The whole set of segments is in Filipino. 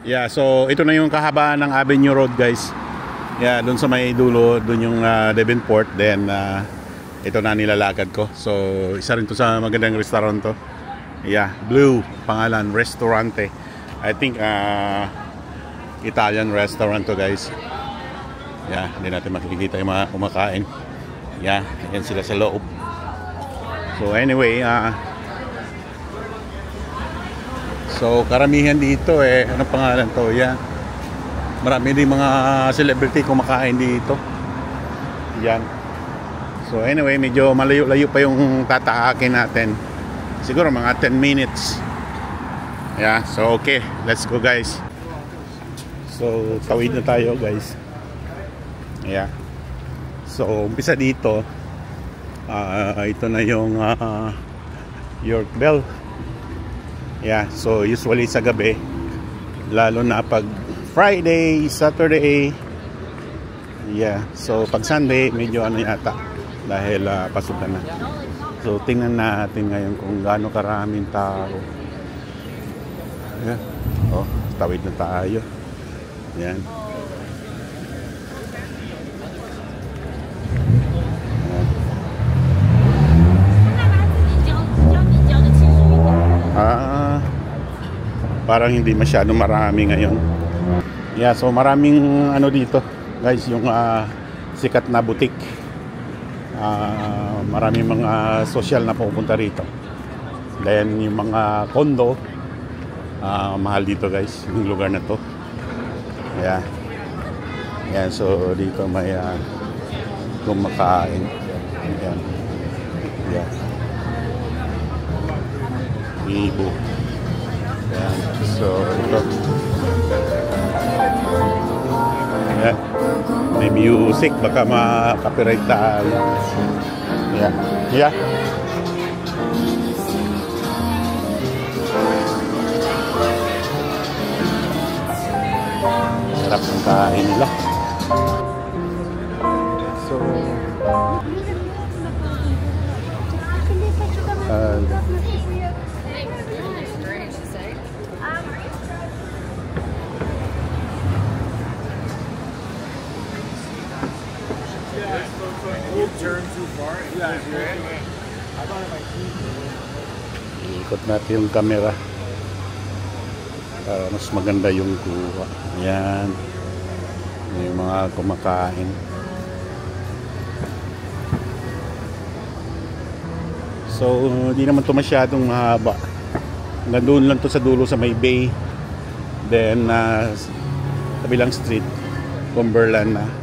Yeah, so ito na yung kahabaan ng Avenue Road, guys. Yeah, doon sa may dulo, doon yung uh, Devonport. Then, uh, ito na nilalakad ko. So, isa rin to sa magandang restaurant to. Yeah, Blue, pangalan, restaurante. I think, uh, Italian restaurant to, guys. Yeah, hindi natin makikita yung mga kumakain. Yeah, yan sila sa loob. So, anyway, uh, So karamihan dito eh, ano pangalan to? Yan. Marami din mga celebrity kumakain dito. Yan. So anyway, medyo malayo-layo pa yung tataakin natin. Siguro mga 10 minutes. Yeah, so okay. Let's go guys. So tawid na tayo guys. Yeah. So umpisa dito. Uh, ito na yung uh, York Bell Yeah, so usually sa gabi lalo na pag Friday, Saturday Yeah, so pag Sunday medyo ano yata dahil uh, pasukan na. So tingnan natin ngayon kung gaano karaming tao. Yeah. Oh, tawid na tayo. Yan. Ah, parang hindi masyado marami ngayon. Yeah, so maraming ano dito, guys, yung uh, sikat na butik. Uh, maraming mga social na pupunta rito. Then yung mga kondo, uh, mahal dito guys, yung lugar na to. Yeah. Yan, so dito may uh, kumakain. Yan. Yeah. Ibo. So, ito. Yan. May music. Baka ma-copyright tayo. Yan. Yeah. Sarap ng kain nila. So, uh, Ikot natin yung camera para mas maganda yung kuha. Ayan. Yung mga kumakain. So, hindi naman to masyadong mahaba. Doon lang to sa dulo sa may bay. Then, uh, kabilang street, Cumberland na. Ayan.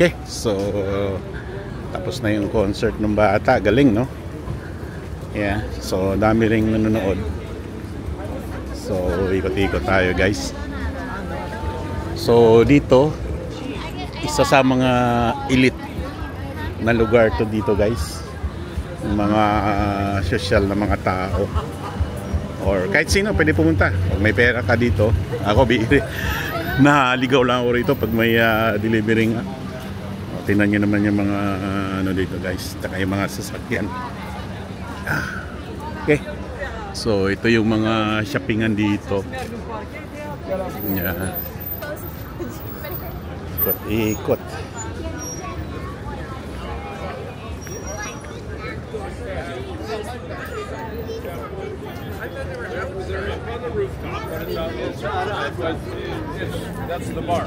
Okay, so tapos na yung concert ng bata. Galing, no? Yeah, so dami ring nanonood. So, ikot-ikot tayo, guys. So, dito, isa sa mga elite na lugar to dito, guys. Mga social na mga tao. Or kahit sino pwede pumunta. Pag may pera ka dito, ako. Nahaligaw lang ako rito pag may ah, delivery nga. Tingnan nyo naman yung mga ah, ano dito guys. Tsaka yung mga sasakyan. Ah, Okay. So ito yung mga shoppingan dito. Yeah. Ikot, ikot. That's the bar.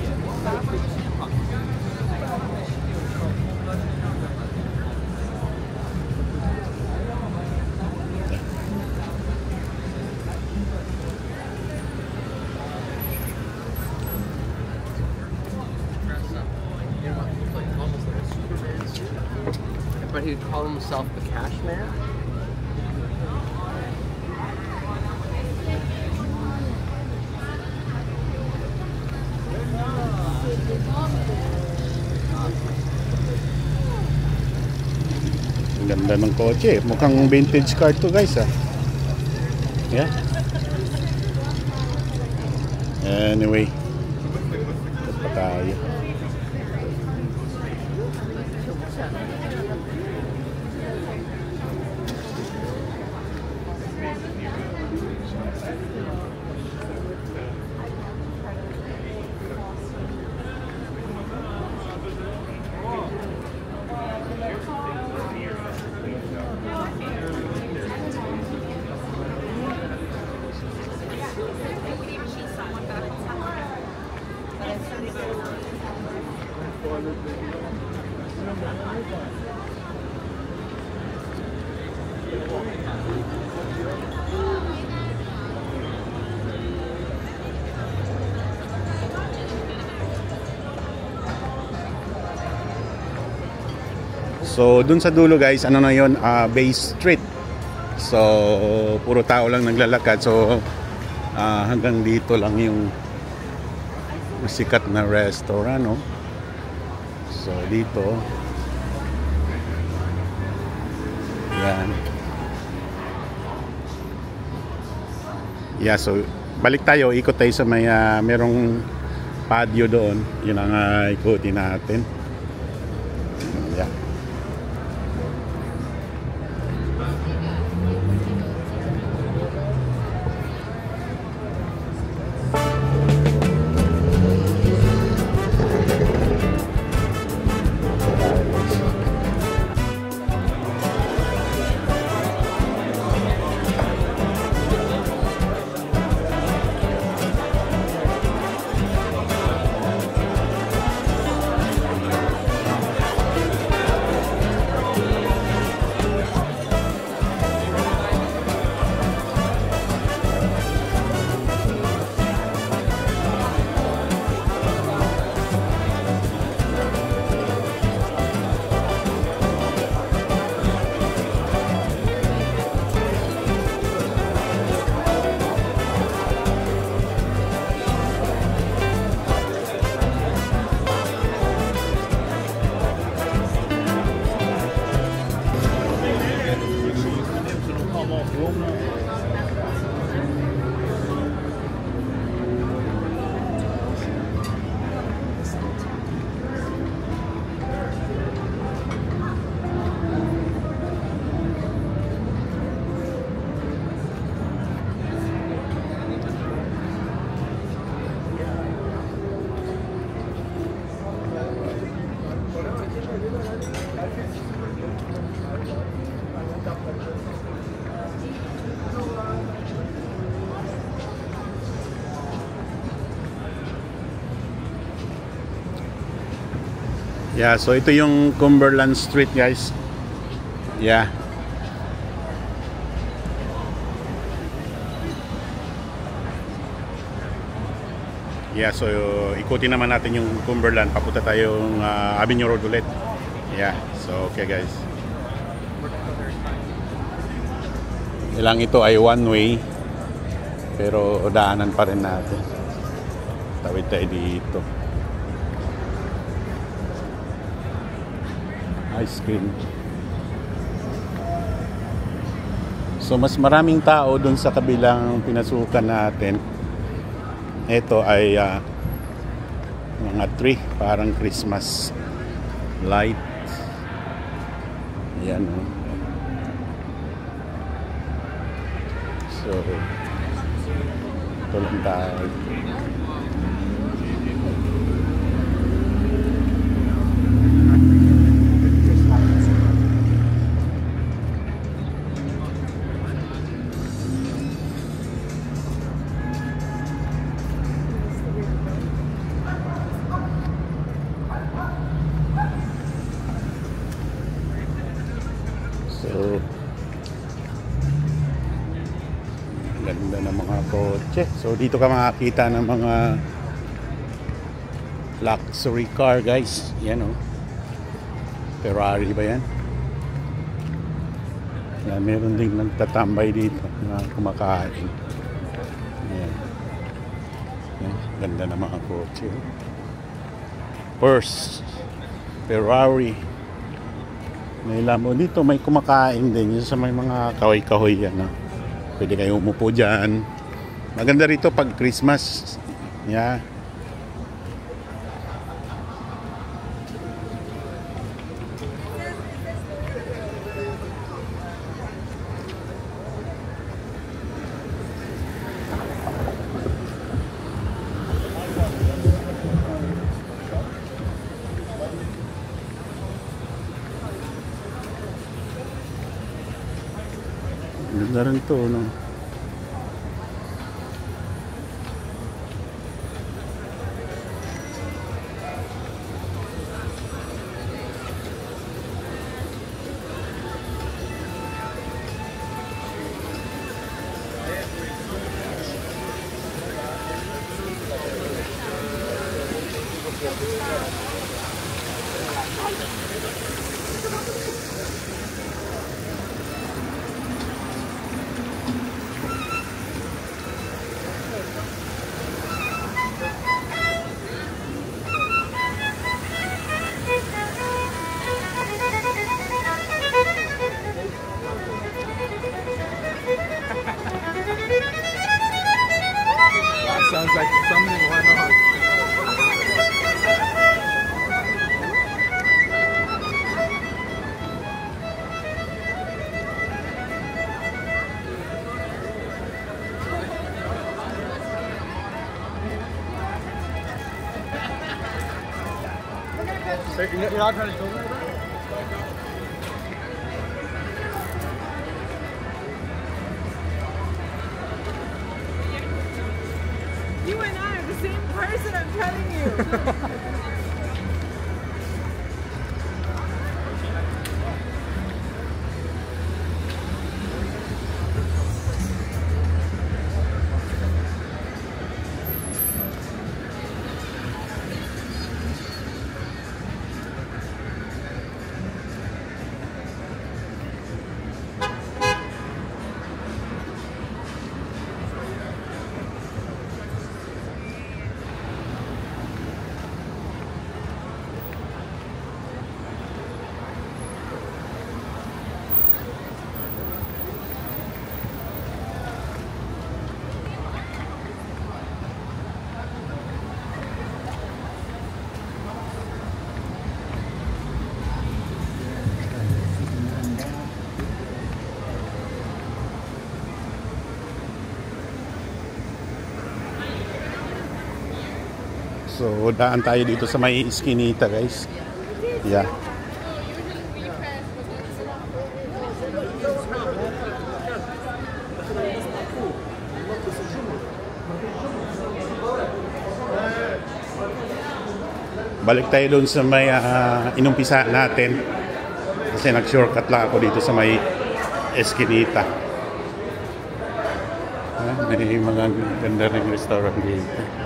call himself the cash man? Ang ganda ng kotse. Mukhang vintage car to guys ah. Yeah. Anyway. Ito pa tayo. So, dun sa dulo guys, ano na yon Ah, Bay Street. So, puro tao lang naglalakad. So, ah, hanggang dito lang yung sikat na restaurant, no? So, dito. Yan. Yeah, so, balik tayo. Ikot tayo sa may, ah, merong patio doon. Yun ang ah, ikutin natin. Yeah, so ito yung Cumberland Street, guys. Yeah. Yeah, so ikutin naman natin yung Cumberland. Papunta tayong uh, Avenue Road ulit. Yeah, so okay guys. Ilang ito ay one way. Pero daanan pa rin natin. Tawid tayo dito. Ice cream. So mas maraming tao dun sa kabilang pinasukan natin. Ito ay ah, mga tree, parang Christmas light. Yan oh. So, ito lang tayo. Kotse. So, dito ka makakita ng mga luxury car, guys. Yan, oh. Ferrari ba yan? Yan, meron ding nagtatambay dito na kumakain. Yan. Yan, ganda ng mga kotse. oh. Porsche, Ferrari, may lambo dito, may kumakain din. Yung sa may mga kahoy-kahoy yan. No? Pwede kayo umupo dyan. Maganda rito pag Christmas. Yeah. Ganda rin to, no? You're not trying to kill me? So, daan tayo dito sa may iskinita, guys. Yeah. balik tayo doon sa may ah, inumpisa natin. Kasi nag-shortcut lang ako dito sa may Eskinita. Ah, may mga ganda rin restaurant dito.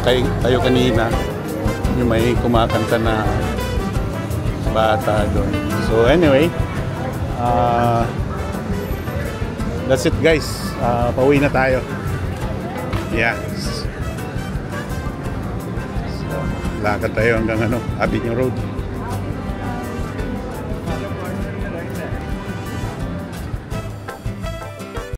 Dito kay tayo kanina yung may kumakanta na bata doon. So anyway, uh, that's it guys. Uh, pauwi na tayo. Yeah. So, lakad tayo hanggang ano, Avenue Road.